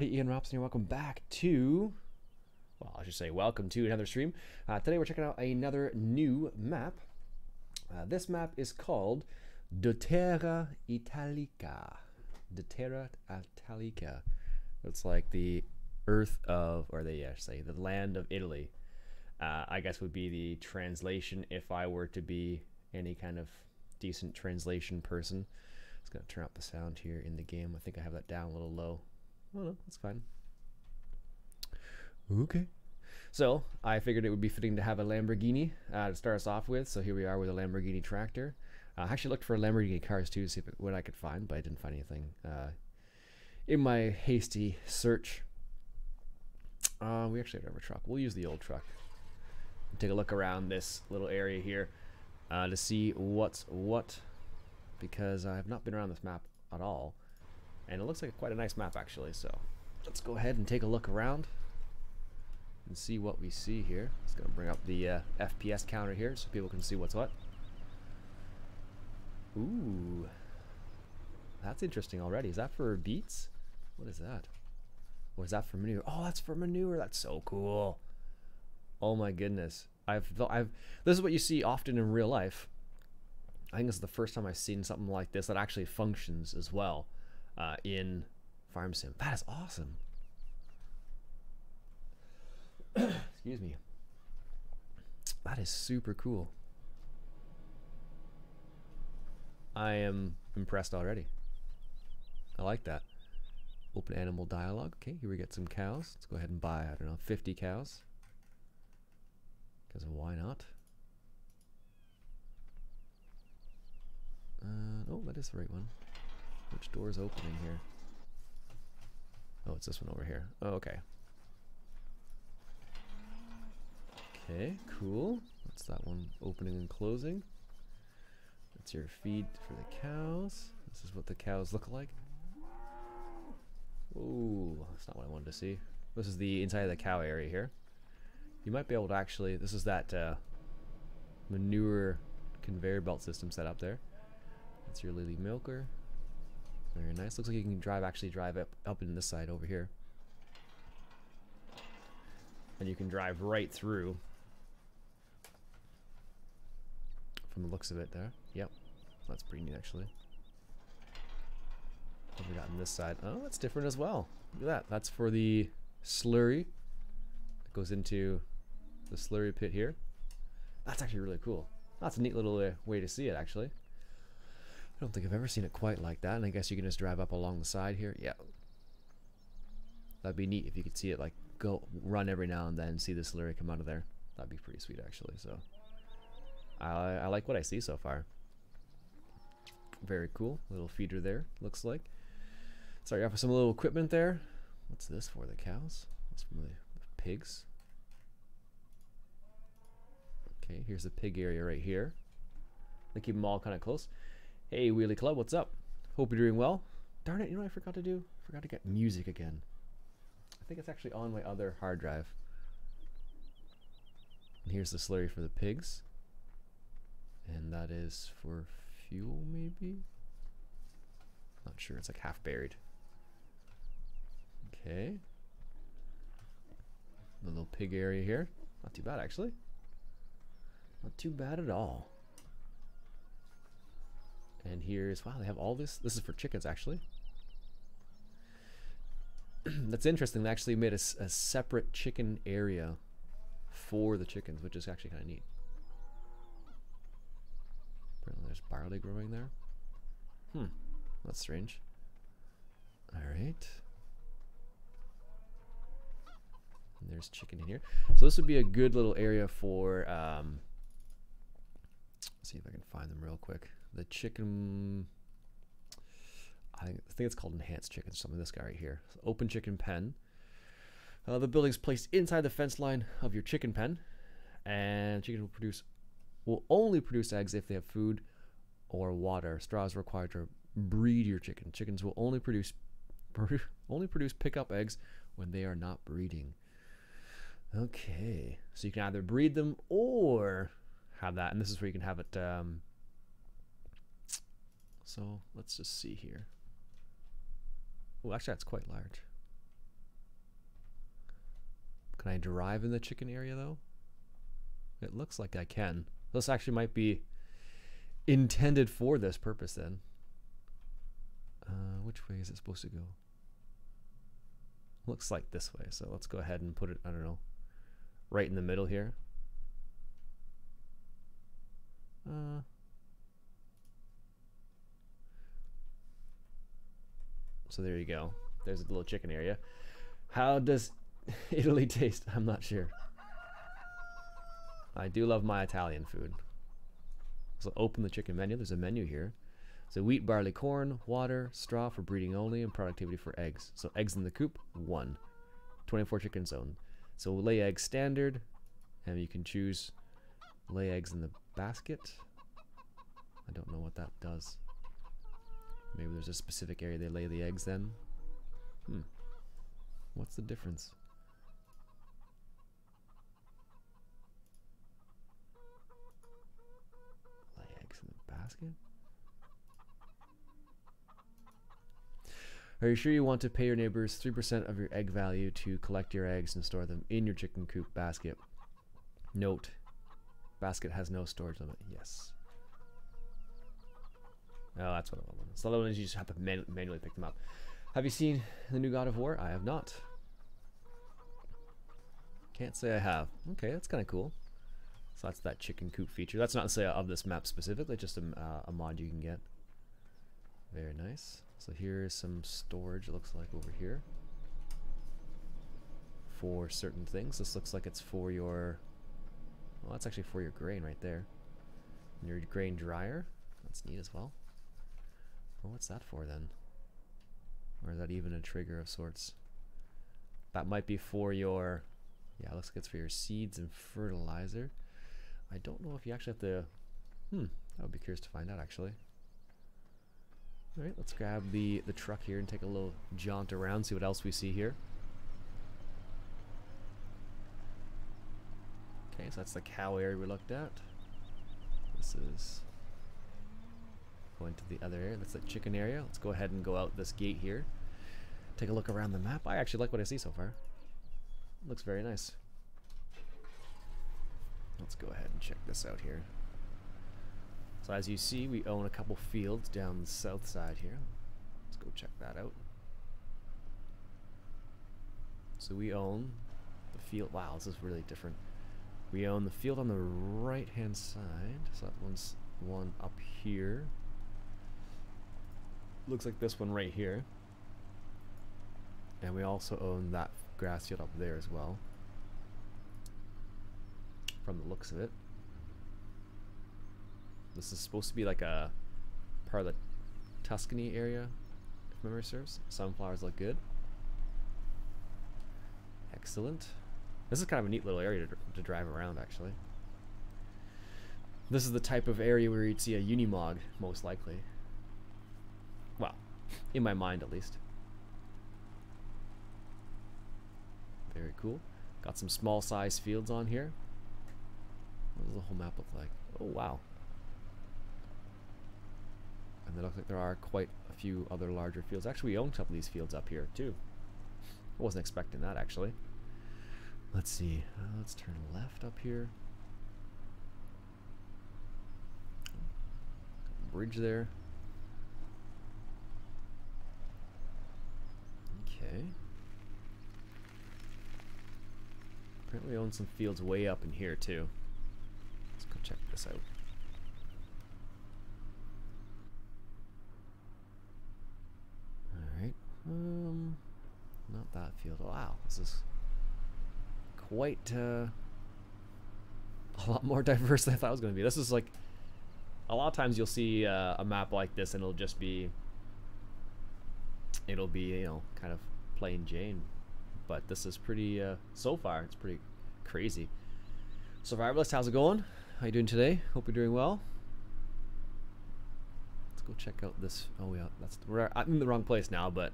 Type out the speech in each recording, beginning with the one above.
everybody, Iain Robson here. Welcome back to, well, I should say welcome to another stream. Uh, today we're checking out another new map. Uh, this map is called De Terra Italica. De Terra Italica. It's like the earth of, or the, yeah, say, the land of Italy. Uh, I guess would be the translation if I were to be any kind of decent translation person. Just gonna turn up the sound here in the game. I think I have that down a little low. Oh no, that's fine. Okay. So I figured it would be fitting to have a Lamborghini uh, to start us off with. So here we are with a Lamborghini tractor. Uh, I actually looked for Lamborghini cars too to see what I could find, but I didn't find anything uh, in my hasty search. Uh, we actually have a truck. We'll use the old truck. Take a look around this little area here uh, to see what's what, because I have not been around this map at all, and it looks like quite a nice map actually. So let's go ahead and take a look around and see what we see here. It's gonna bring up the uh, FPS counter here so people can see what's what. Ooh, that's interesting already. Is that for beets? What is that? Or is that for manure? Oh, that's for manure. That's so cool. Oh my goodness. I've I've this is what you see often in real life. I think this is the first time I've seen something like this that actually functions as well uh, in Farm Sim. That is awesome. Excuse me. That is super cool. I am impressed already. I like that. Open animal dialogue. Okay, here we get some cows. Let's go ahead and buy, I don't know, 50 cows. Because why not? Uh, oh, that is the right one. Which door is opening here? Oh, it's this one over here. Oh, okay. Okay, cool. That's that one opening and closing. That's your feed for the cows. This is what the cows look like. Ooh, that's not what I wanted to see. This is the inside of the cow area here. You might be able to actually, this is that uh, manure conveyor belt system set up there. That's your Lely milker. Very nice. Looks like you can drive, actually drive up, up in this side over here. And you can drive right through from the looks of it there. Yep. That's pretty neat actually. What we got on this side? Oh, that's different as well. Look at that. That's for the slurry. It goes into the slurry pit here. That's actually really cool. That's a neat little uh, way to see it actually. I don't think I've ever seen it quite like that. And I guess you can just drive up along the side here. Yeah. That'd be neat if you could see it like go run every now and then see the slurry come out of there. That'd be pretty sweet actually. So I, I like what I see so far. Very cool. Little feeder there, looks like. Sorry, off with some little equipment there. What's this for? The cows? That's from the pigs. Okay, here's the pig area right here. They keep them all kind of close. Hey, Wheelie Club, what's up? Hope you're doing well. Darn it, you know what I forgot to do? Forgot to get music again. I think it's actually on my other hard drive. And here's the slurry for the pigs. And that is for fuel, maybe? Not sure, it's like half buried. Okay. The little pig area here. Not too bad, actually. Not too bad at all. And here's, wow, they have all this. This is for chickens, actually. That's interesting. They actually made a, a, separate chicken area for the chickens, which is actually kind of neat. Apparently there's barley growing there. Hmm, that's strange. All right. And there's chicken in here. So this would be a good little area for, um, Let's see if I can find them real quick. The chicken, I think it's called enhanced chicken, something this guy right here. So open chicken pen. Uh, the building's placed inside the fence line of your chicken pen, and chicken will produce will only produce eggs if they have food or water. Straws required to breed your chicken. Chickens will only produce only produce pickup eggs when they are not breeding. Okay, so you can either breed them or have that, and this is where you can have it. Um, so let's just see here. Oh, actually, that's quite large. Can I drive in the chicken area though? It looks like I can. This actually might be intended for this purpose then. Uh, which way is it supposed to go? Looks like this way. So let's go ahead and put it, I don't know, right in the middle here. Uh, so there you go. There's a little chicken area. How does Italy taste? I'm not sure. I do love my Italian food. So open the chicken menu. There's a menu here. So wheat, barley, corn, water, straw for breeding only, and productivity for eggs. So eggs in the coop, one. 24 chicken zone. So lay eggs standard, and you can choose lay eggs in the basket. I don't know what that does. Maybe there's a specific area they lay the eggs then. Hmm. What's the difference? Lay eggs in the basket? Are you sure you want to pay your neighbors 3% of your egg value to collect your eggs and store them in your chicken coop basket? Note, basket has no storage limit. Yes. Oh, that's what I want. So the other ones you just have to man manually pick them up. Have you seen the new God of War? I have not. Can't say I have. Okay, that's kind of cool. So that's that chicken coop feature. That's not to say of this map specifically, just a, uh, a mod you can get. Very nice. So here's some storage, it looks like, over here. For certain things. This looks like it's for your... Well, that's actually for your grain right there. And your grain dryer. That's neat as well. Well, what's that for then? Or is that even a trigger of sorts? That might be for your... Yeah, looks like it's for your seeds and fertilizer. I don't know if you actually have to... Hmm, I would be curious to find out actually. Alright, let's grab the, the truck here and take a little jaunt around, see what else we see here. Okay, so that's the cow area we looked at. This is going to the other area. That's the chicken area. Let's go ahead and go out this gate here. Take a look around the map. I actually like what I see so far. Looks very nice. Let's go ahead and check this out here. So as you see, we own a couple fields down the south side here. Let's go check that out. So we own the field. Wow, this is really different. We own the field on the right hand side. So that one's one up here. Looks like this one right here. And we also own that grass field up there as well. From the looks of it. This is supposed to be like a part of the Tuscany area, if memory serves. Sunflowers look good. Excellent. This is kind of a neat little area to, to drive around, actually. This is the type of area where you'd see a Unimog, most likely. In my mind at least. Very cool. Got some small size fields on here. What does the whole map look like? Oh, wow. And it looks like there are quite a few other larger fields. Actually, we own some of these fields up here, too. I wasn't expecting that, actually. Let's see. Uh, let's turn left up here. Bridge there. Okay. Apparently own some fields way up in here too. Let's go check this out. Alright. Um not that field. Wow, this is quite uh, a lot more diverse than I thought it was going to be. This is like a lot of times you'll see uh, a map like this and it'll just be it'll be you know kind of plain Jane but this is pretty uh, so far it's pretty crazy. Survivalist how's it going? How you doing today? Hope you're doing well. Let's go check out this oh yeah that's we're I'm in the wrong place now but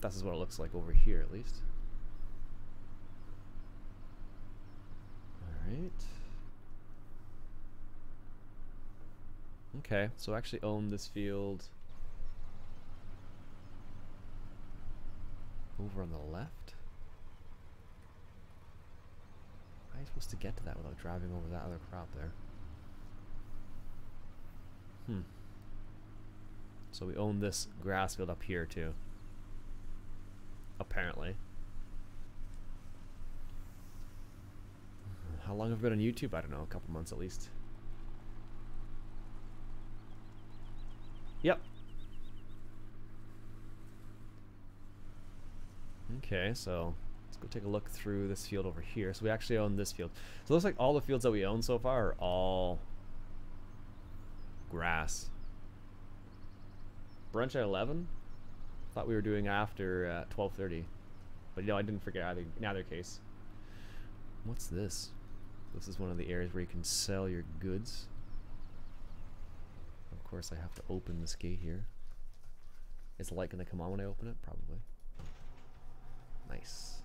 this is what it looks like over here at least. Alright. Okay, so I actually own this field over on the left. How are you supposed to get to that without driving over that other crop there? Hmm. So we own this grass field up here too. Apparently. How long have I been on YouTube? I don't know, a couple months at least. Yep. Okay, so let's go take a look through this field over here. So we actually own this field. So it looks like all the fields that we own so far are all grass. Brunch at 11? Thought we were doing after uh, 12.30. But you know, I didn't forget either, in either case. What's this? This is one of the areas where you can sell your goods. Of course, I have to open this gate here. Is the light going to come on when I open it? Probably. Nice.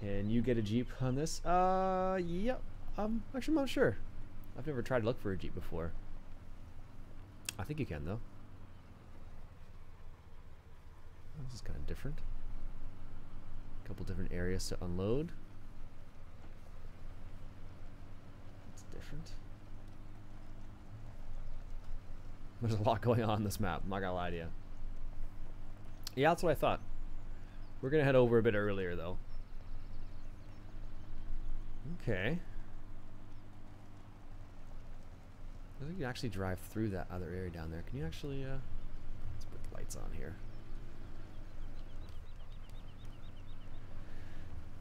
Can you get a Jeep on this? Uh, yep. Um, actually, I'm not sure. I've never tried to look for a Jeep before. I think you can, though. This is kind of different. A couple different areas to unload. It's different. There's a lot going on in this map, I'm not gonna lie to you. Yeah, that's what I thought. We're gonna head over a bit earlier though. Okay. I think you can actually drive through that other area down there. Can you actually, uh, let's put the lights on here.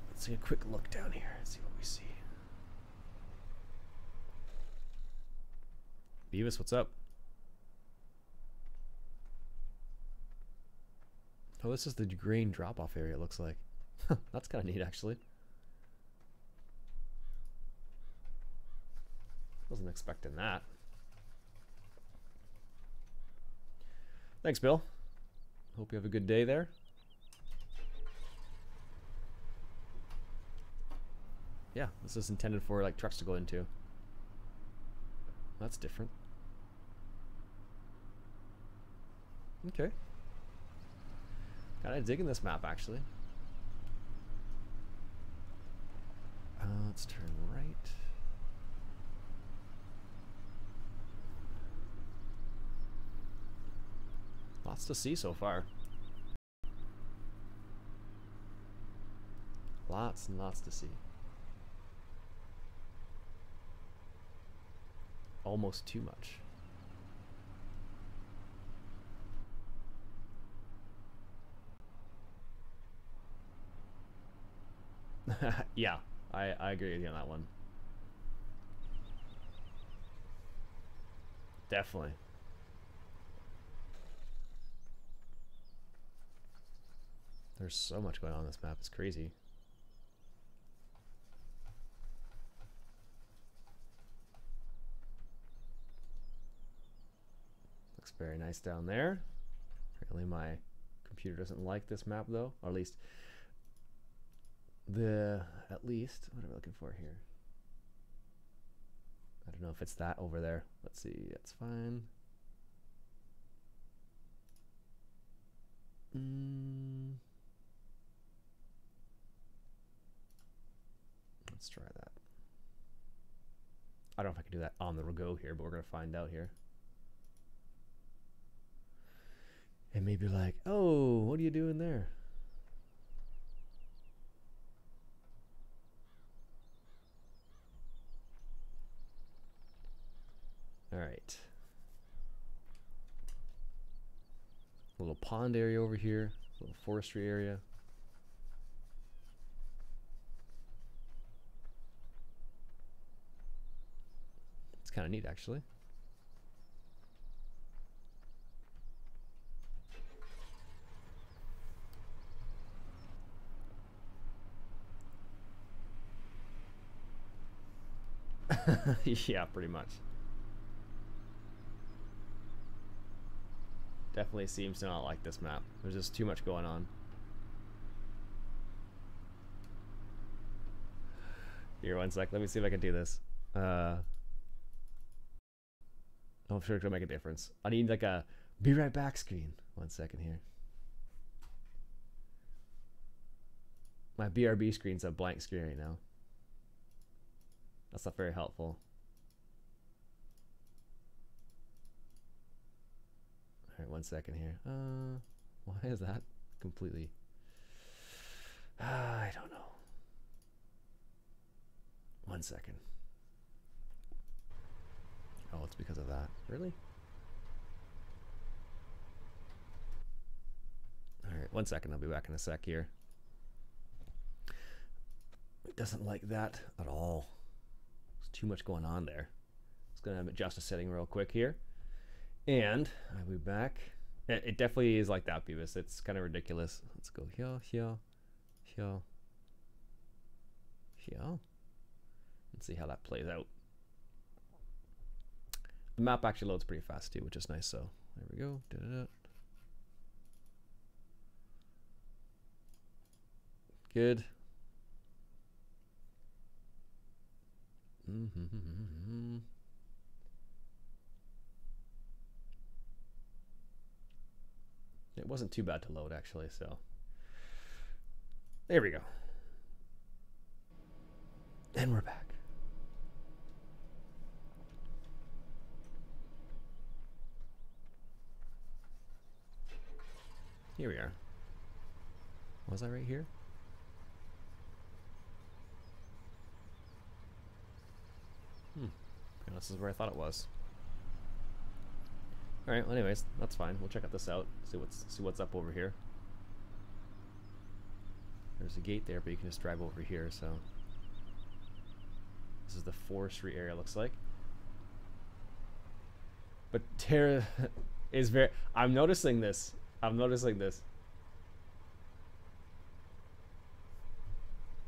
Let's take a quick look down here and see what we see. Beavis, what's up? Oh, this is the grain drop-off area, it looks like. That's kind of neat, actually. Wasn't expecting that. Thanks, Bill. Hope you have a good day there. Yeah, this is intended for like trucks to go into. That's different. Okay. Kinda digging this map actually. Uh, let's turn right. Lots to see so far. Lots and lots to see. Almost too much. yeah, I, I agree with you on that one. Definitely. There's so much going on, this map, it's crazy. Looks very nice down there. Apparently my computer doesn't like this map though, or at least the at least what am I looking for here? I don't know if it's that over there. Let's see. That's fine. Mm. Let's try that. I don't know if I can do that on the go here, but we're gonna find out here. And maybe like, oh, what are you doing there? All right. Little pond area over here, little forestry area. It's kind of neat, actually. yeah, pretty much. Definitely seems to not like this map. There's just too much going on. Here, one sec. Let me see if I can do this. Uh, I'm sure gonna make a difference. I need like a be right back screen. One second here. My BRB screen's a blank screen right now. That's not very helpful. All right, one second here. Uh, why is that completely? Uh, I don't know. One second. Oh, it's because of that. Really? All right, one second. I'll be back in a sec here. It doesn't like that at all. There's too much going on there. It's going to adjust a setting real quick here. And I'll be back. It, it definitely is like that, Beavis. It's kind of ridiculous. Let's go here, here, here, here. Let's see how that plays out. The map actually loads pretty fast too, which is nice. So there we go. Da -da -da. Good. Mm -hmm. It wasn't too bad to load actually, so there we go. And we're back. Here we are. Was I right here? Hmm. this is where I thought it was. Alright, well anyways, that's fine. We'll check out this out. See what's see what's up over here. There's a gate there, but you can just drive over here, so this is the forestry area looks like. But Terra is very I'm noticing this. I'm noticing this.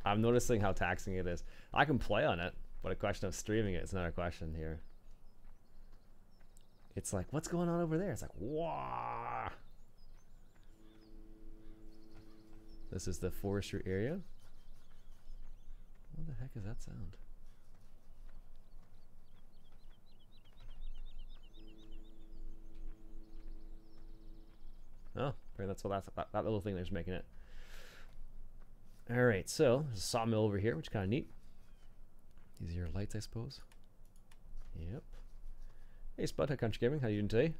I'm noticing how taxing it is. I can play on it, but a question of streaming it is not a question here. It's like, what's going on over there? It's like, wow. This is the forestry area. What the heck is that sound? Oh, that's what that's that, that little thing there's making it. All right, so there's a sawmill over here, which is kind of neat. These are your lights, I suppose. Yep. Hey, Spud, Country Gaming, how are you doing today?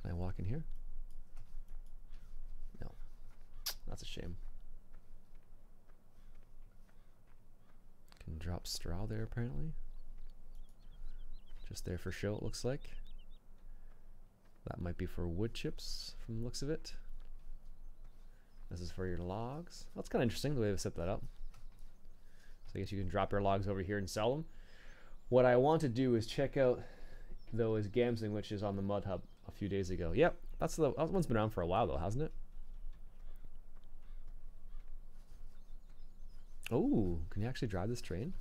Can I walk in here? No. That's a shame. Can drop straw there, apparently. Just there for show, it looks like. That might be for wood chips from the looks of it. This is for your logs. That's kind of interesting the way they set that up. So I guess you can drop your logs over here and sell them. What I want to do is check out though is Gamsing, which is on the ModHub a few days ago. Yep, that's the that one's been around for a while though, hasn't it? Oh, can you actually drive this train?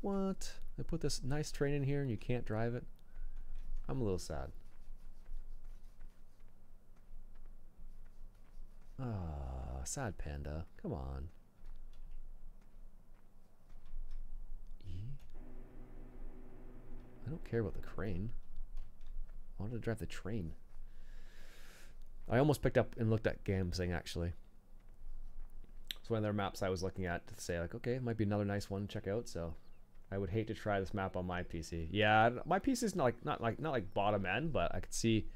What? They put this nice train in here and you can't drive it? I'm a little sad. Ah, sad panda. Come on. E? I don't care about the crane. I wanted to drive the train. I almost picked up and looked at Gamsing actually. It's one of their maps I was looking at to say like, okay, it might be another nice one to check out. So I would hate to try this map on my PC. Yeah, my PC is not like not like not like bottom end, but I could see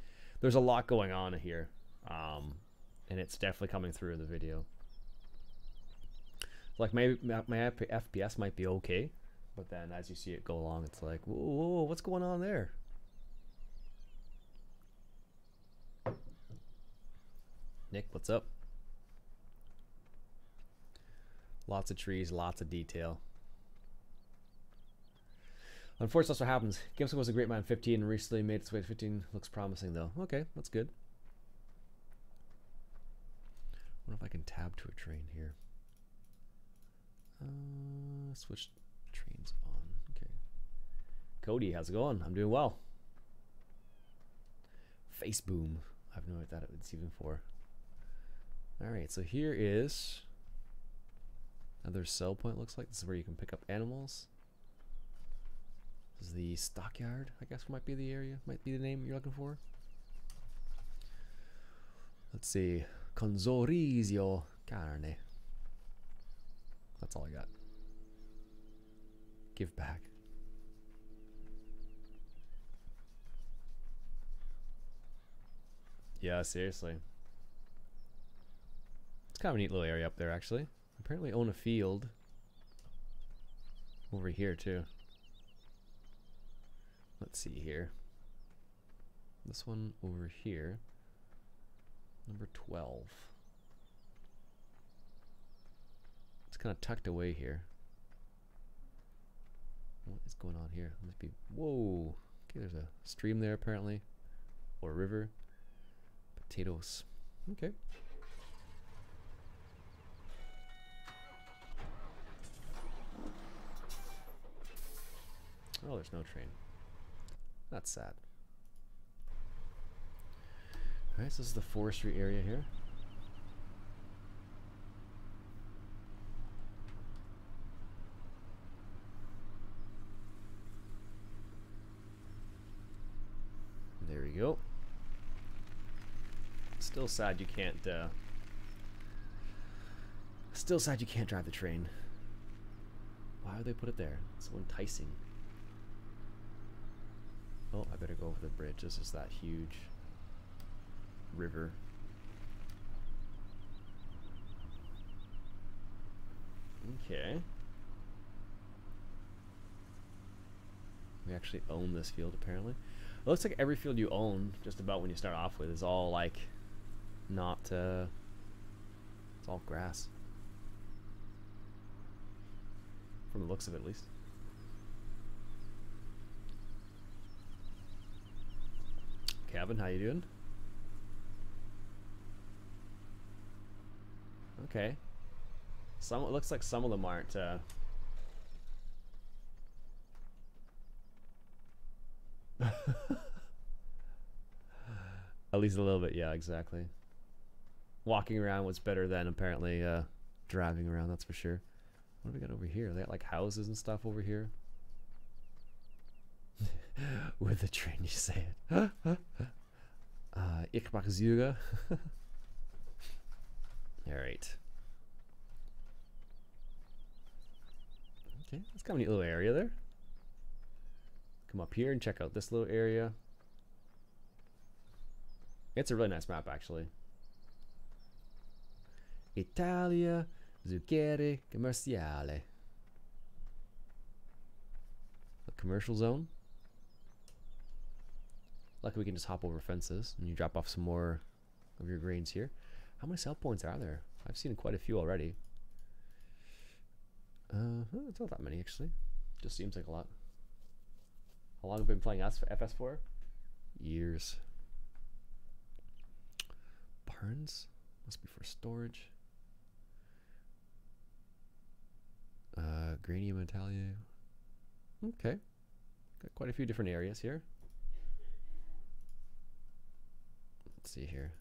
there's a lot going on here, um, and it's definitely coming through in the video. Like my my FPS might be okay, but then as you see it go along, it's like, whoa, whoa, whoa what's going on there? Nick, what's up? Lots of trees, lots of detail. Unfortunately, that's what happens. Gibson was a great man 15 and recently made its way to 15. Looks promising, though. Okay, that's good. Wonder if I can tab to a train here. Uh, switch trains on. Okay. Cody, how's it going? I'm doing well. Face boom. I have no idea what it's even for. Alright, so here is another sell point, looks like. This is where you can pick up animals. This is the stockyard, I guess might be the area, might be the name you're looking for. Let's see. Consorizio carne. That's all I got. Give back. Yeah, seriously. It's kind of a neat little area up there, actually. Apparently own a field over here, too. Let's see here. This one over here. Number 12. It's kind of tucked away here. What is going on here? Must be. Whoa! Okay, there's a stream there apparently, or a river. Potatoes. Okay. Oh, there's no train. That's sad. Alright, so this is the forestry area here. There we go. Still sad you can't, uh, Still sad you can't drive the train. Why would they put it there? It's so enticing. Oh, I better go over the bridge. This is that huge river. Okay. We actually own this field apparently. It looks like every field you own, just about when you start off with, is all like not uh it's all grass. From the looks of it at least. Kevin, how you doing? Okay. Some it looks like some of them aren't uh At least a little bit, yeah, exactly. Walking around was better than apparently uh driving around, that's for sure. What do we got over here? They got like houses and stuff over here. With the train, you say it. uh, ich mag Züge. Alright. Okay, that's kind of a neat little area there. Come up here and check out this little area. It's a really nice map, actually. Italia, Zuccheri, Commerciale. A commercial zone. Luckily, we can just hop over fences and you drop off some more of your grains here. How many sell points are there? I've seen quite a few already. Uh, it's not that many actually. Just seems like a lot. How long have I been playing FS4? Years. Barns must be for storage. Uh, Granium Italia. Okay, got quite a few different areas here. Let's see here.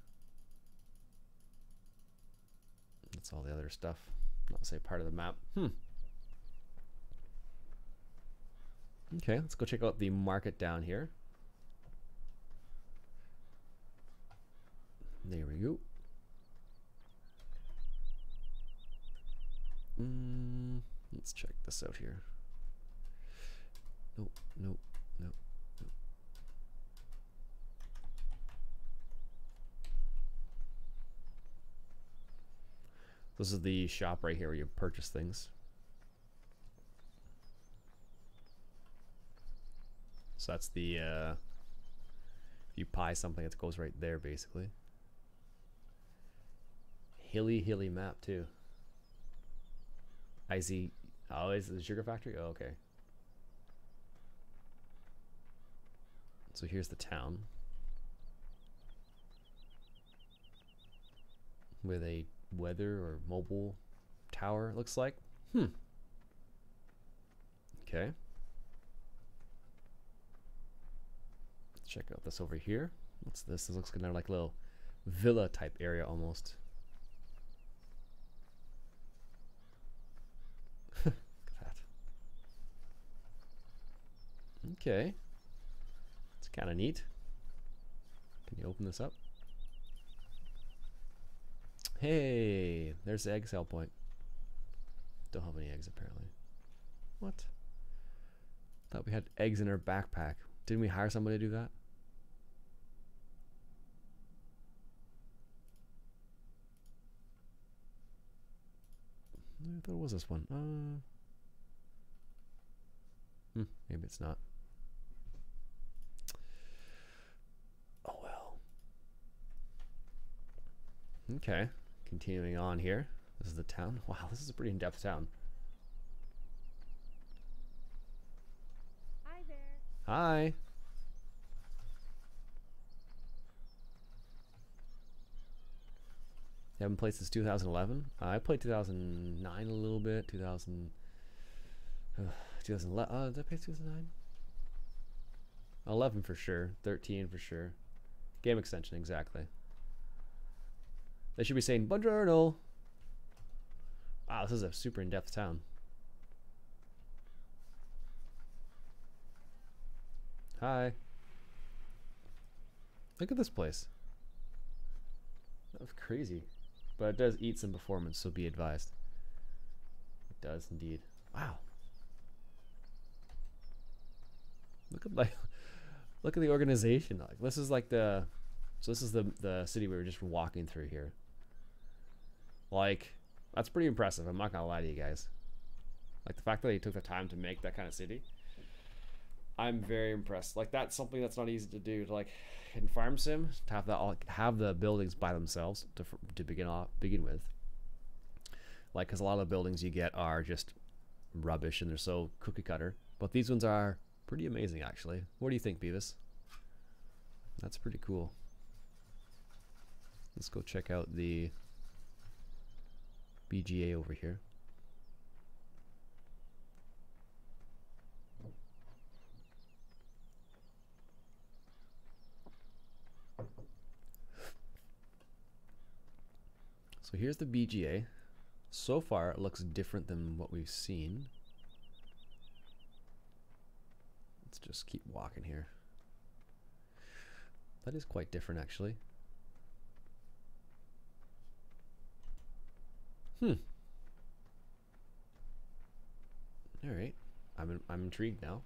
That's all the other stuff. Not say part of the map. Hmm. Okay, let's go check out the market down here. There we go. Mm, let's check this out here. Nope, nope, nope. This is the shop right here where you purchase things. So that's the, uh, if you buy something, it goes right there basically. Hilly, hilly map too. I see. Oh, is it the sugar factory? Oh, okay. So here's the town. With a weather or mobile tower, looks like. Hmm. Okay. Let's check out this over here. What's this? This looks kind of like a little villa type area almost. Look at that. Okay. It's kind of neat. Can you open this up? Hey, there's the egg sale point. Don't have any eggs apparently. What? Thought we had eggs in our backpack. Didn't we hire somebody to do that? I thought it was this one. Uh, hmm, maybe it's not. Oh well. Okay, continuing on here. This is the town. Wow, this is a pretty in-depth town. Hi there. Hi. You haven't played since 2011? Uh, I played 2009 a little bit. 2000. Uh, 2011. Uh, did I play 2009? 11 for sure. 13 for sure. Game extension, exactly. They should be saying, Buongiorno. Wow, this is a super in depth town. Hi. Look at this place. That was crazy. But it does eat some performance, so be advised. It does indeed. Wow. Look at like look at the organization. Like this is like the so this is the the city we were just walking through here. Like that's pretty impressive. I'm not gonna lie to you guys. Like the fact that he took the time to make that kind of city. I'm very impressed. Like that's something that's not easy to do. To like in farm sim to have that all have the buildings by themselves to to begin off begin with. Like because a lot of the buildings you get are just rubbish and they're so cookie cutter, but these ones are pretty amazing actually. What do you think, Beavis? That's pretty cool. Let's go check out the BGA over here. So here's the BGA. So far, it looks different than what we've seen. Let's just keep walking here. That is quite different, actually. Hmm. All right. I'm I'm intrigued now.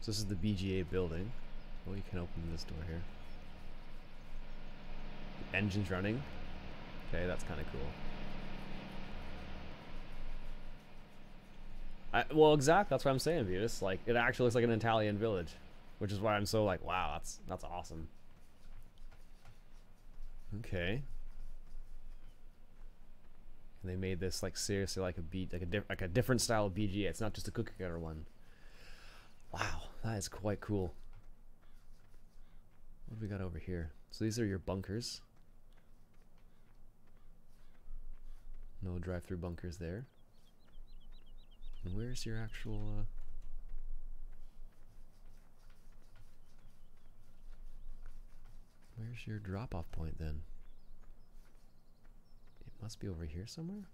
So this is the BGA building. Oh, you can open this door here. The engine's running. Okay, that's kind of cool. I, well, exactly. That's what I'm saying, Beavis. Like, it actually looks like an Italian village, which is why I'm so like, wow, that's that's awesome. Okay. And they made this like seriously like a beat, like a like a different style of BGA. It's not just a cookie cutter one. Wow, that is quite cool. What do we got over here? So these are your bunkers. No drive-through bunkers there. And where's your actual? Uh... Where's your drop-off point then? It must be over here somewhere.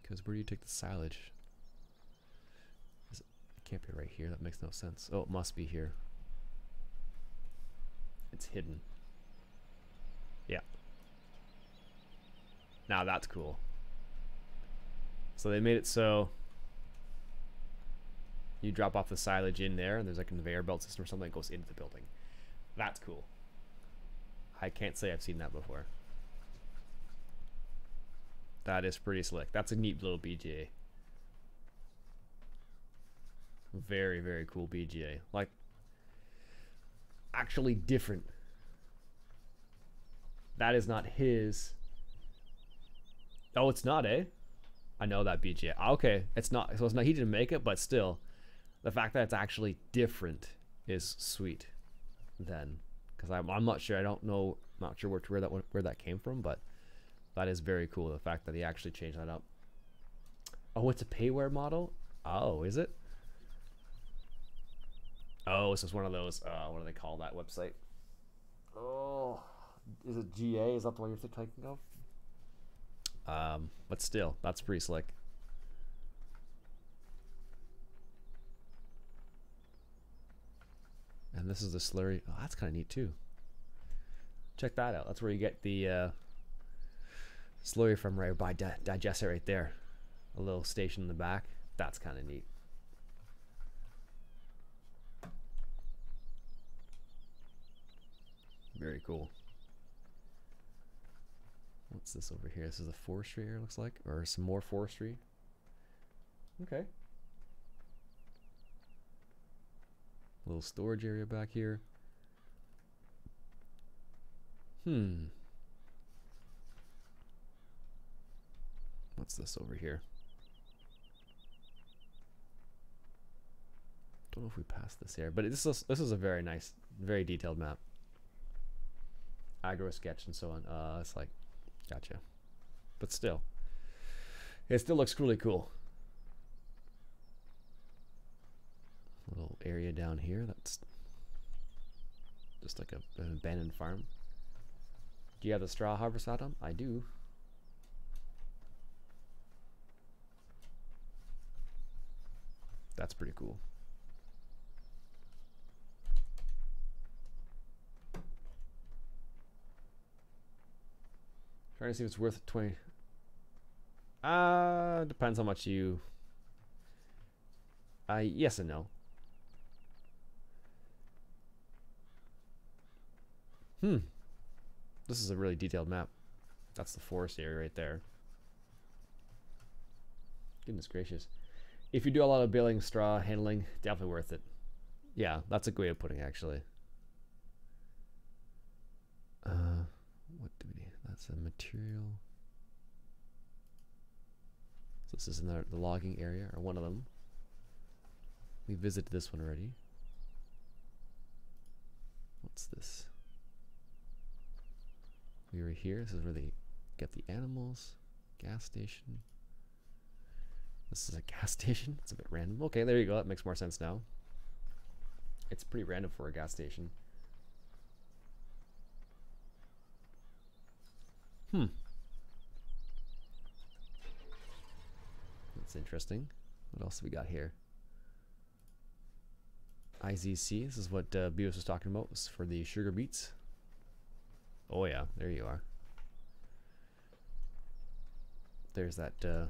Because where do you take the silage? It, it can't be right here. That makes no sense. Oh, it must be here. It's hidden. Yeah. Now that's cool. So they made it so you drop off the silage in there and there's like a conveyor belt system or something that goes into the building. That's cool. I can't say I've seen that before. That is pretty slick. That's a neat little BGA. Very, very cool BGA. Like, actually different. That is not his. Oh, it's not, eh? I know that BGA. Okay, it's not. So it's not. He didn't make it, but still, the fact that it's actually different is sweet. Then, because I'm, I'm not sure. I don't know. Not sure where where that where that came from, but that is very cool. The fact that he actually changed that up. Oh, it's a payware model. Oh, is it? Oh, so it's one of those. Uh, what do they call that website? Oh, is it GA? Is that the one you're thinking of? Um, but still, that's pretty slick. And this is the slurry. Oh, that's kind of neat too. Check that out. That's where you get the uh, slurry from right by di digest it right there. A little station in the back. That's kind of neat. Very cool. What's this over here? This is a forestry area, looks like, or some more forestry. Okay. Little storage area back here. Hmm. What's this over here? Don't know if we passed this here, but this is this is a very nice, very detailed map. Agro sketch and so on. Uh, it's like, gotcha. But still, it still looks really cool. Little area down here that's just like a, an abandoned farm. Do you have the straw harvest Adam? I do. That's pretty cool. Trying to see if it's worth 20. Uh, depends how much you. Uh, yes and no. Hmm. This is a really detailed map. That's the forest area right there. Goodness gracious. If you do a lot of baling, straw, handling, definitely worth it. Yeah, that's a good way of putting it, actually. Uh, what do we need? That's a material. So this is in the, the logging area, or one of them. We visited this one already. What's this? We were here. This is where they get the animals. Gas station. This is a gas station. It's a bit random. Okay, there you go. That makes more sense now. It's pretty random for a gas station. Hmm. That's interesting. What else have we got here? IZC. This is what uh, Beos was talking about. This for the sugar beets. Oh yeah, there you are. There's that uh,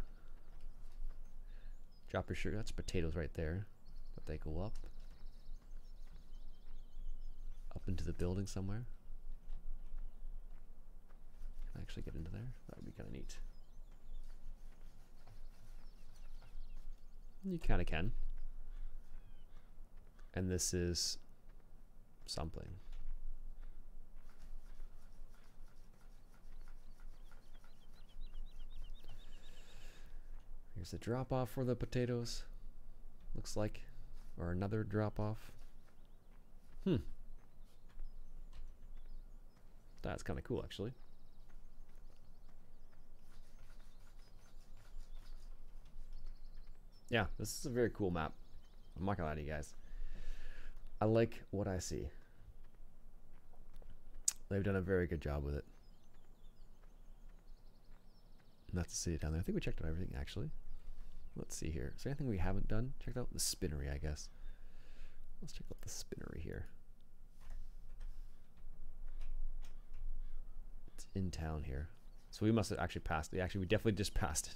drop your sugar. That's potatoes right there. But they go up. Up into the building somewhere. Actually get into there? That would be kind of neat. You kind of can. And this is something. Here's the drop off for the potatoes. Looks like. Or another drop off. Hmm. That's kind of cool actually. Yeah, this is a very cool map. I'm not gonna lie to you guys. I like what I see. They've done a very good job with it. Not to see it down there. I think we checked out everything actually. Let's see here. Is there anything we haven't done? Checked out the spinnery, I guess. Let's check out the spinnery here. It's in town here. So we must have actually passed it. Actually, we definitely just passed it.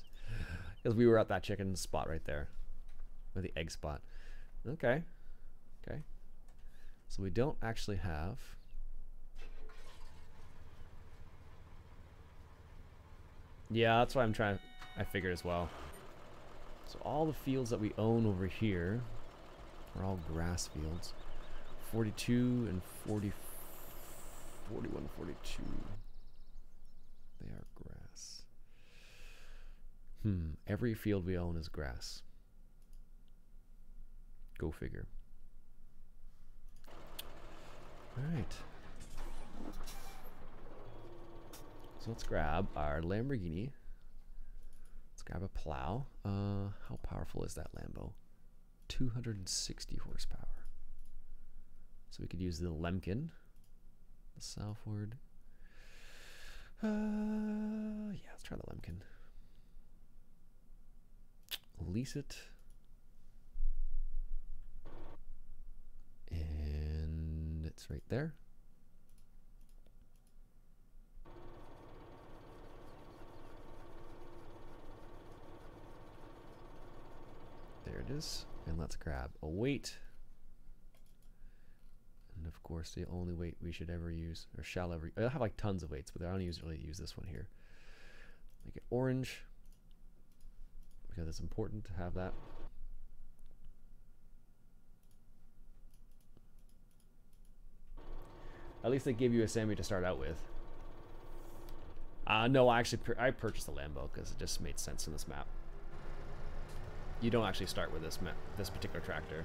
Because we were at that chicken spot right there. Or the egg spot. Okay. Okay. So we don't actually have... Yeah, that's what I'm trying... I figured as well. So all the fields that we own over here are all grass fields. 42 and 40, 41, 42. They are grass. Hmm, every field we own is grass. Go figure. Alright. So let's grab our Lamborghini Let's grab a plow. Uh, how powerful is that Lambo? 260 horsepower. So we could use the Lemken, the southward. Uh, yeah, let's try the Lemken. Lease it. And it's right there. There it is. And let's grab a weight. And of course, the only weight we should ever use, or shall ever, I have like tons of weights, but I don't usually use this one here. Make it orange, because it's important to have that. At least they give you a Sammy to start out with. Uh, no, I actually I purchased the Lambo because it just made sense in this map you don't actually start with this map, this particular tractor.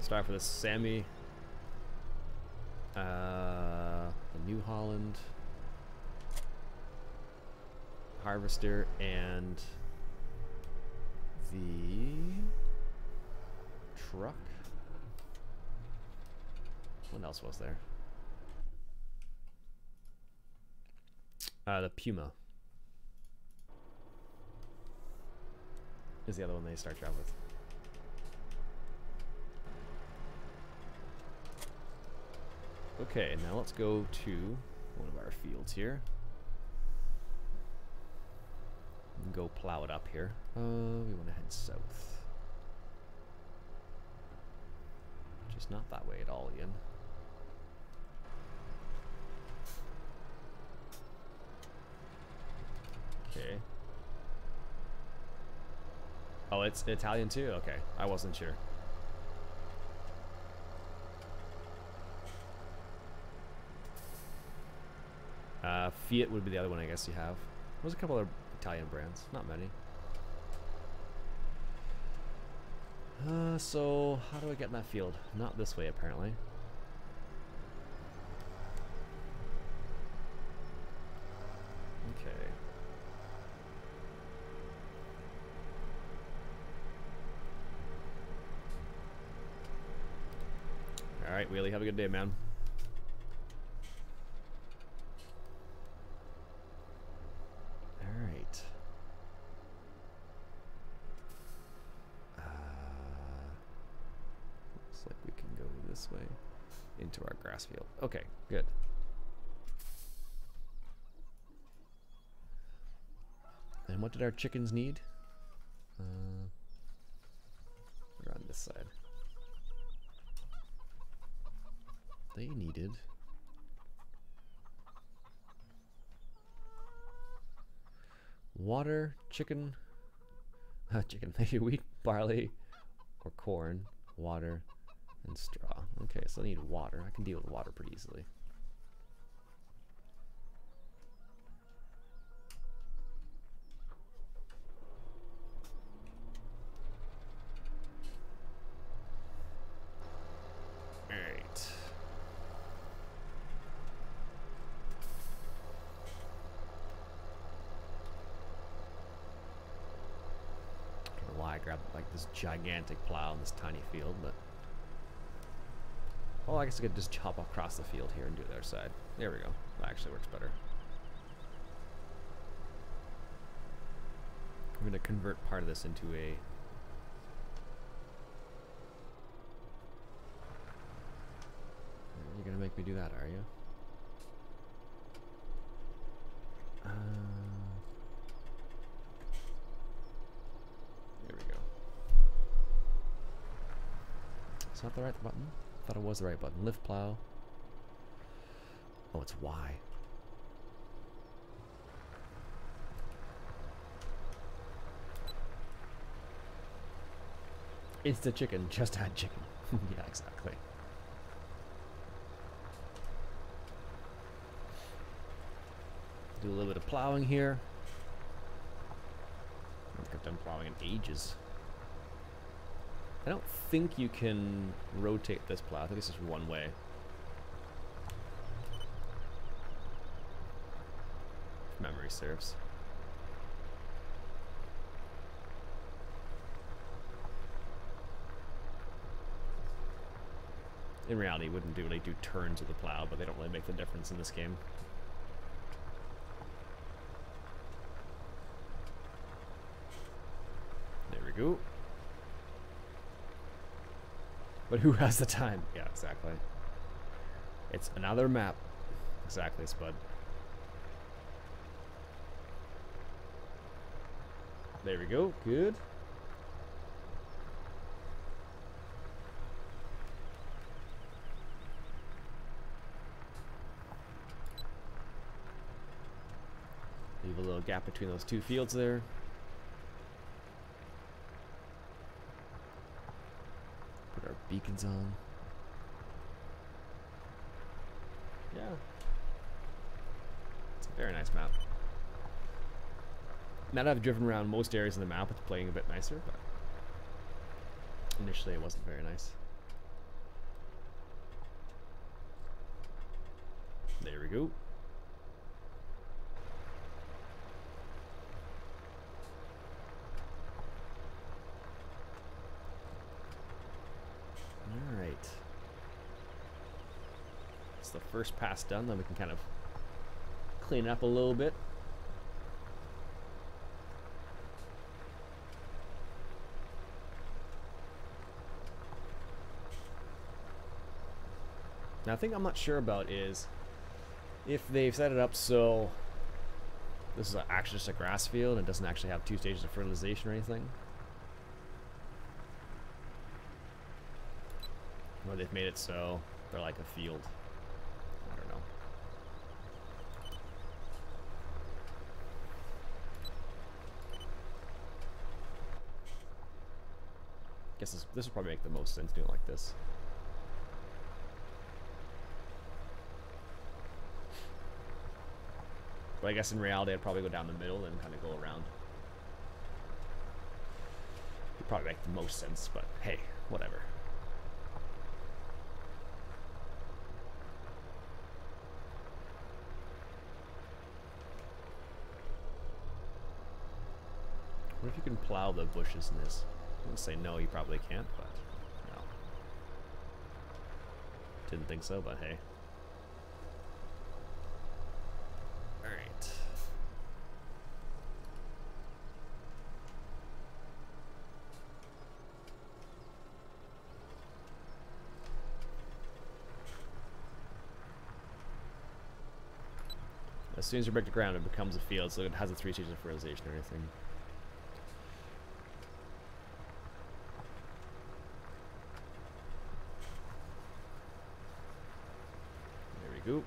Start with the Sammy, uh, the New Holland, Harvester, and the truck. What else was there? Uh, the Puma. is the other one they start travel with. Okay, now let's go to one of our fields here. Go plow it up here. Uh, we want to head south. Just not that way at all, Iain. Okay. Oh, it's Italian too? Okay, I wasn't sure. Uh, Fiat would be the other one I guess you have. There's a couple other Italian brands, not many. Uh, so, how do I get in that field? Not this way, apparently. Okay. Alright, Wheelie, have a good day, man. Alright. Uh, looks like we can go this way into our grass field. Okay, good. Did our chickens need? Uh, are on this side. they needed water, chicken, uh, chicken, maybe wheat, barley, or corn, water, and straw. Okay, so I need water. I can deal with water pretty easily. Gigantic plow in this tiny field, but... Well, I guess I could just chop across the field here and do the other side. There we go. That actually works better. I'm going to convert part of this into a... You're going to make me do that, are you? Uh... It's not the right button. I Thought it was the right button. Lift plow. Oh, it's Y. It's the chicken. Just had chicken. yeah, exactly. Do a little bit of plowing here. I think I've done plowing in ages. I don't think you can rotate this plow. I think it's just one way. If memory serves. in reality, you wouldn't do really do turns with the plow, but they don't really make the difference in this game. There we go. But who has the time? Yeah, exactly. It's another map. Exactly, Spud. There we go. Good. Leave a little gap between those two fields there. Put our beacons on. Yeah. It's a very nice map. Now that I've driven around most areas of the map, it's playing a bit nicer, but initially it wasn't very nice. There we go. Alright. It's the first pass done, then we can kind of clean it up a little bit. Now, the thing I'm not sure about is if they've set it up so this is actually just a grass field and doesn't actually have two stages of fertilization or anything. Or they've made it so they're like a field. I don't know. I guess this, this will probably make the most sense doing like this. But I guess in reality, I'd probably go down the middle and kind of go around. Would probably make the most sense, but hey, whatever. What if you can plow the bushes in this? Gonna say no, you probably can't, but no. Didn't think so, but hey. Alright. As soon as you break the ground, it becomes a field, so it has a three stages of fertilization or everything. We go.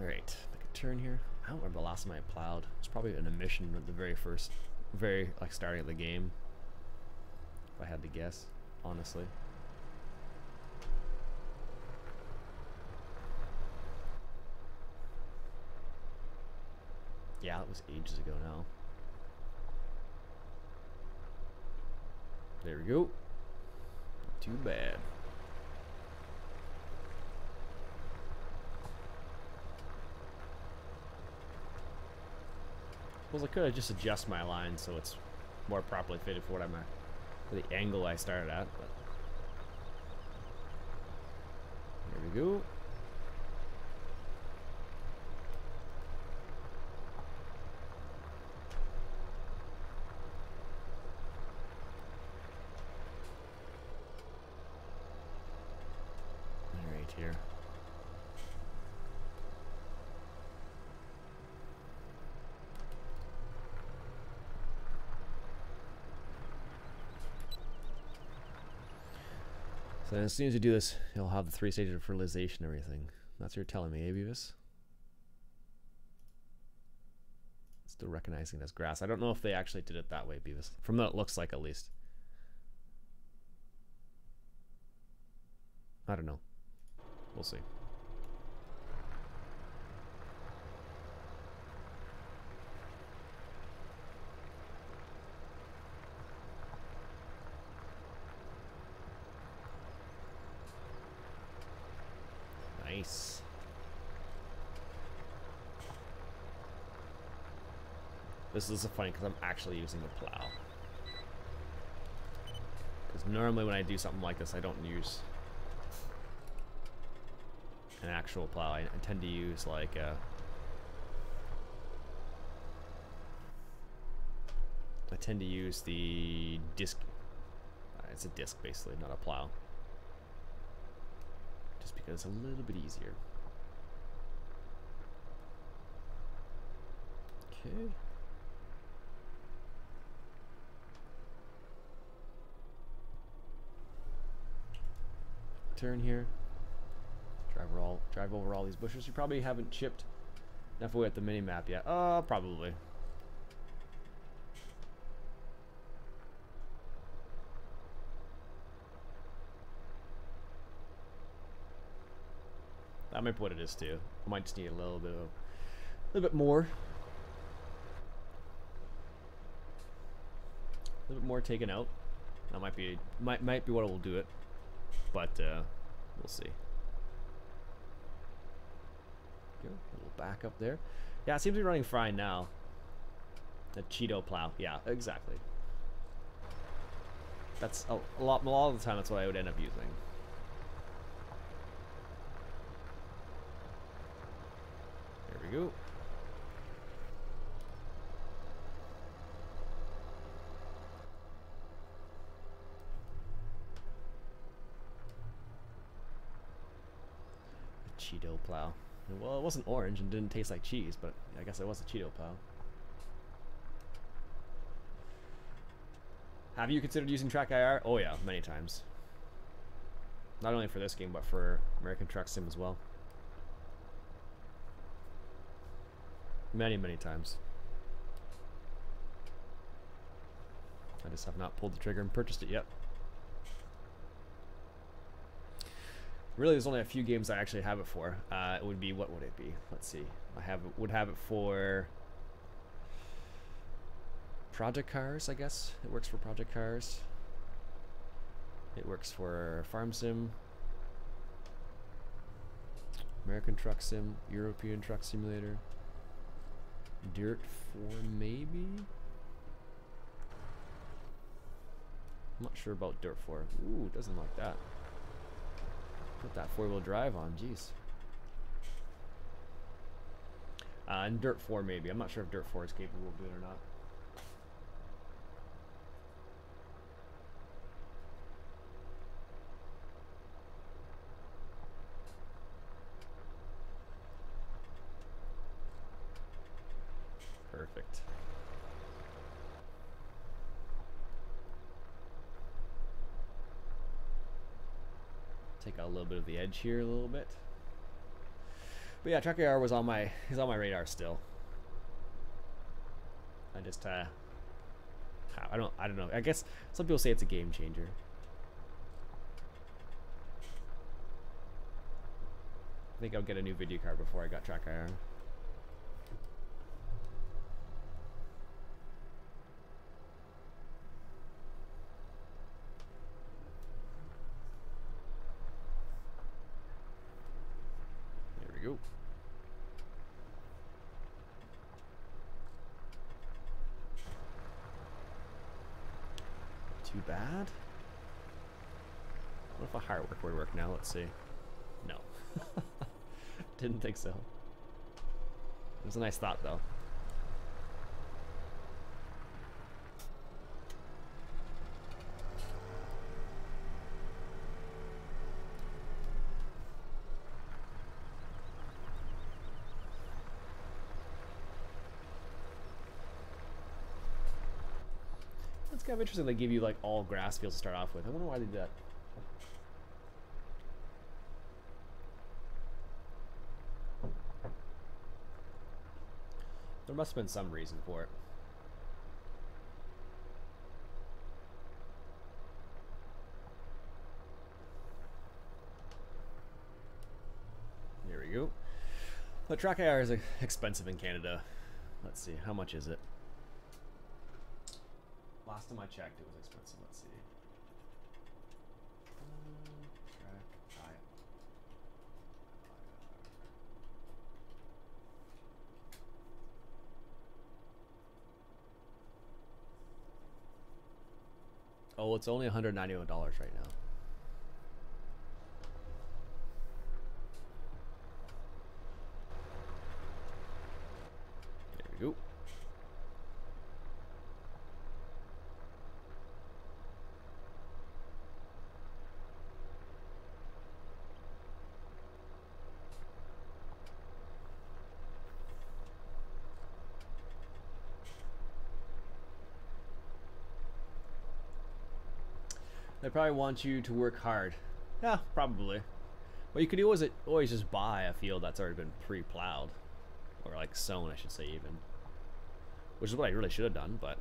Alright, make a turn here. I don't remember the last time I plowed. It's probably an emission at the very first, very, like, starting of the game. If I had to guess, honestly. Yeah, it was ages ago now. There we go. Too bad. Suppose I could have just adjust my line so it's more properly fitted for what I'm at, for the angle I started at, but there we go. Alright here. So as soon as you do this, you'll have the three stages of fertilization and everything. That's what you're telling me, eh, Beavis? Still recognizing it as grass. I don't know if they actually did it that way, Beavis. From what it looks like, at least. I don't know. We'll see. Nice. This is funny because I'm actually using the plow. Because normally when I do something like this, I don't use an actual plow. I, I tend to use like a... I tend to use the disc. Uh, it's a disc basically, not a plow. Just because it's a little bit easier. Okay. Turn here. Drive over all drive over all these bushes. You probably haven't chipped enough away at the mini map yet. Uh probably. Might be what it is too. I might just need a little bit of, a little bit more. A little bit more taken out. That might be might might be what will do it, but uh, we'll see. A little back up there. Yeah, it seems to be running fine now. The Cheeto plow. Yeah, exactly. That's a, a lot. A lot of the time, that's what I would end up using. We go. Cheeto plow. Well, it wasn't orange and didn't taste like cheese, but I guess it was a Cheeto plow. Have you considered using Track IR? Oh yeah, many times. Not only for this game, but for American Truck Sim as well. Many, many times. I just have not pulled the trigger and purchased it yet. Really, there's only a few games I actually have it for. Uh, it would be, what would it be? Let's see. I have would have it for Project Cars, I guess. It works for Project Cars. It works for Farm Sim, American Truck Sim, European Truck Simulator, Dirt 4 maybe? I'm not sure about Dirt 4. Ooh, doesn't like that. Put that four-wheel drive on, jeez. Uh, and Dirt 4 maybe. I'm not sure if Dirt 4 is capable of doing it or not. Perfect. Take out a little bit of the edge here a little bit. But yeah, Track IR was on my he's on my radar still. I just uh I don't I don't know. I guess some people say it's a game changer. I think I'll get a new video card before I got Track IR. go. Too bad. What if a higher work would work now? Let's see. No. Didn't think so. It was a nice thought though. It's kind of interesting they give you like all grass fields to start off with. I wonder why they did that. There must have been some reason for it. There we go. The track IR is expensive in Canada. Let's see, how much is it? Last time I checked, it was expensive. Let's see. Um, track I. Oh, it's only $191 right now. There we go. They probably want you to work hard. Yeah, probably. Well, you could always it always just buy a field that's already been pre-plowed, or like sown, I should say, even. Which is what I really should have done, but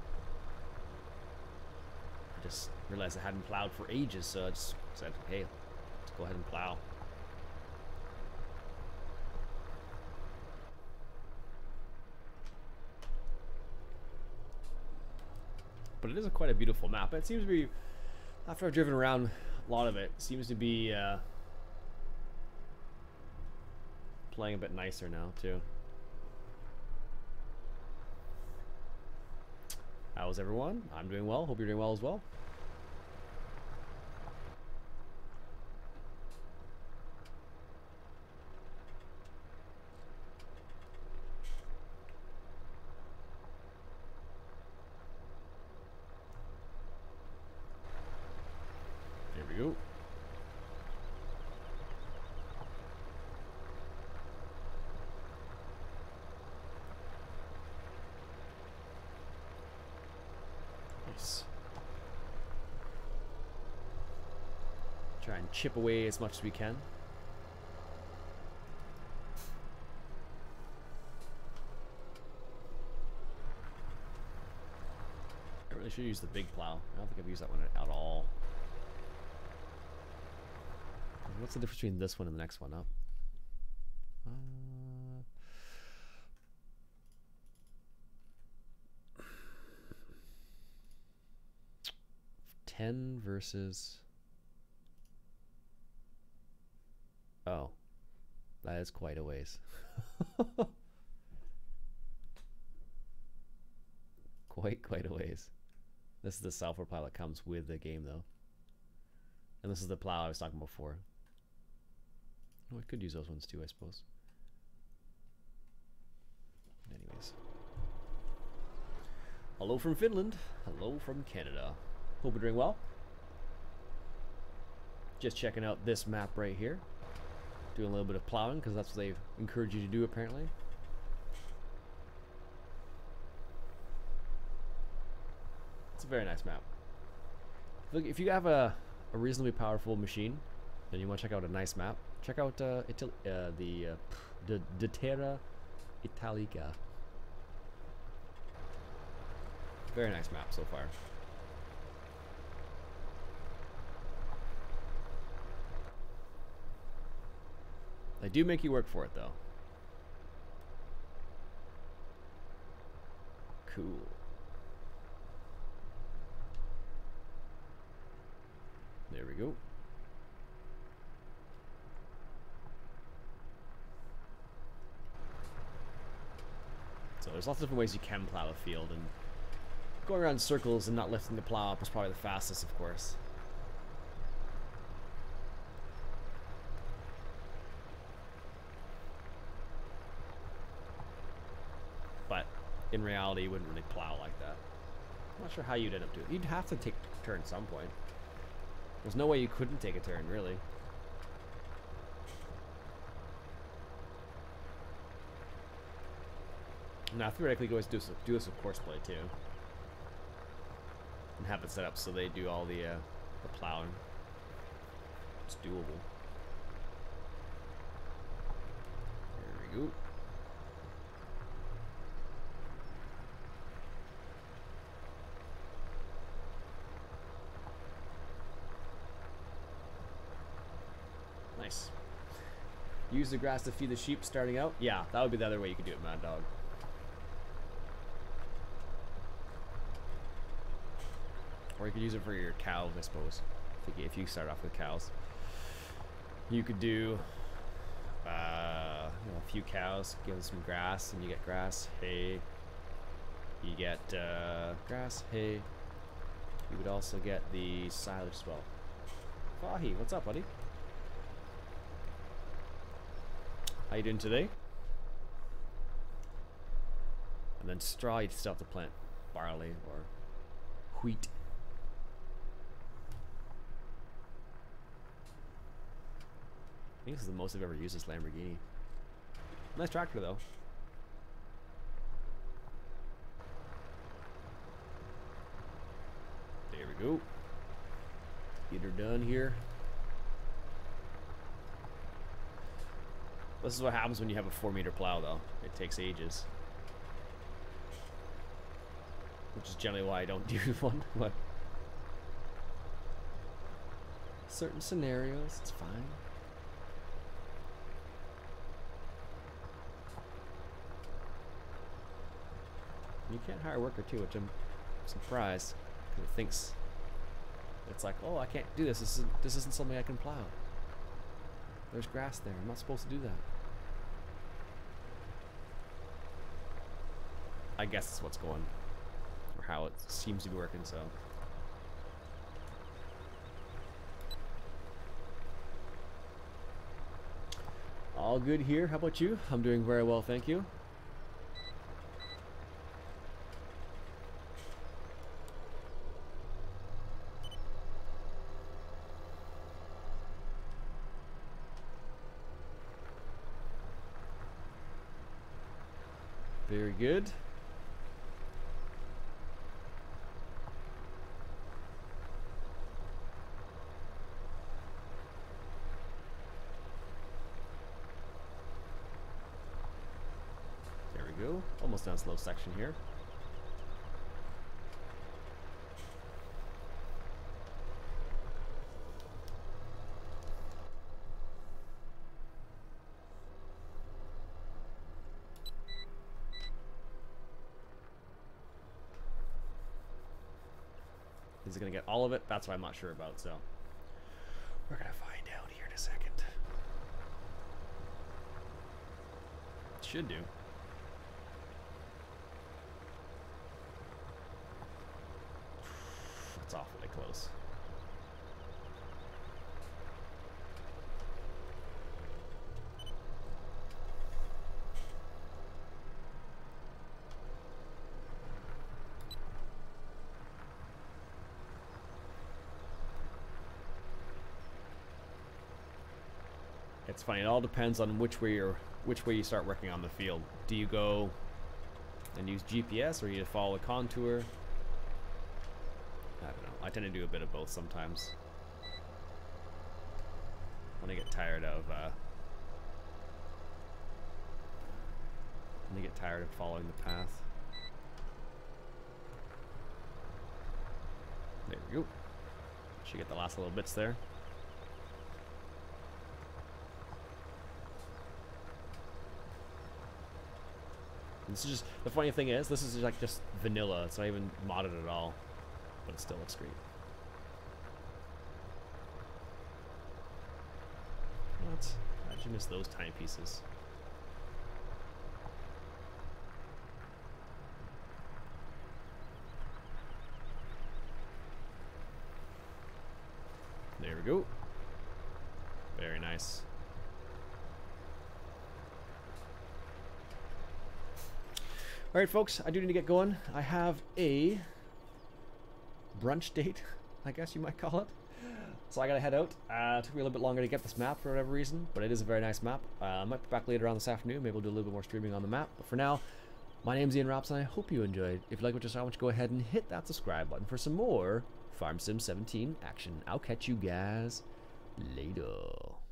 I just realized I hadn't plowed for ages, so I just said, "Hey, let's go ahead and plow." But it is a quite a beautiful map. It seems to be after I've driven around a lot of it, seems to be uh, playing a bit nicer now too. How's everyone? I'm doing well. Hope you're doing well as well. Chip away as much as we can. I really should use the big plow. I don't think I've used that one at all. What's the difference between this one and the next one up? Uh, 10 versus Oh. That is quite a ways. quite, quite a ways. This is the software plow that comes with the game, though. And this is the plow I was talking before. Oh, I could use those ones too, I suppose. Anyways. Hello from Finland. Hello from Canada. Hope you're doing well. Just checking out this map right here doing a little bit of plowing because that's what they've encouraged you to do apparently. It's a very nice map. Look, if you have a, a reasonably powerful machine, then you want to check out a nice map, check out uh, uh, the uh, De Terra Italica. Very nice map so far. They do make you work for it, though. Cool. There we go. So there's lots of different ways you can plow a field, and going around circles and not lifting the plow up is probably the fastest, of course. In reality, you wouldn't really plow like that. I'm not sure how you'd end up doing it. You'd have to take a turn at some point. There's no way you couldn't take a turn, really. Now, theoretically, you could always do, do this with Courseplay, too. And have it set up so they do all the, uh, the plowing. It's doable. There we go. Use the grass to feed the sheep starting out? Yeah, that would be the other way you could do it, Mad Dog. Or you could use it for your cows, I suppose. If you start off with cows. You could do uh, you know, a few cows, give them some grass, and you get grass, hay. You get uh, grass, hay. you would also get the silage as well. Fahi, what's up, buddy? How you doing today? And then stride still to plant barley or wheat. I think this is the most I've ever used this Lamborghini. Nice tractor though. There we go. Get her done here. This is what happens when you have a four meter plow though. It takes ages. Which is generally why I don't do one, but certain scenarios, it's fine. You can't hire a worker too, which I'm surprised. It thinks it's like, oh, I can't do this. This isn't, this isn't something I can plow. There's grass there. I'm not supposed to do that. I guess that's what's going, or how it seems to be working. So. All good here. How about you? I'm doing very well, thank you. Very good. There we go. Almost down slow section here. Is it going to get all of it? That's what I'm not sure about, so. We're going to find out here in a second. Should do. That's It's funny. It all depends on which way you're, which way you start working on the field. Do you go and use GPS, or you follow a contour? I tend to do a bit of both sometimes. When I get tired of, uh, when I get tired of following the path. There we go. Should get the last little bits there. This is just the funny thing is this is like just vanilla. It's not even modded at all, but it still looks great. What? I actually miss those timepieces. There we go. Very nice. All right, folks, I do need to get going. I have a brunch date, I guess you might call it. So I gotta head out. Uh, took me a little bit longer to get this map for whatever reason, but it is a very nice map. Uh, I might be back later on this afternoon. Maybe we'll do a little bit more streaming on the map. But for now, my name's Iain Robson. I hope you enjoyed. If you like what you saw, why don't you go ahead and hit that subscribe button for some more Farm Sim 17 action. I'll catch you guys later.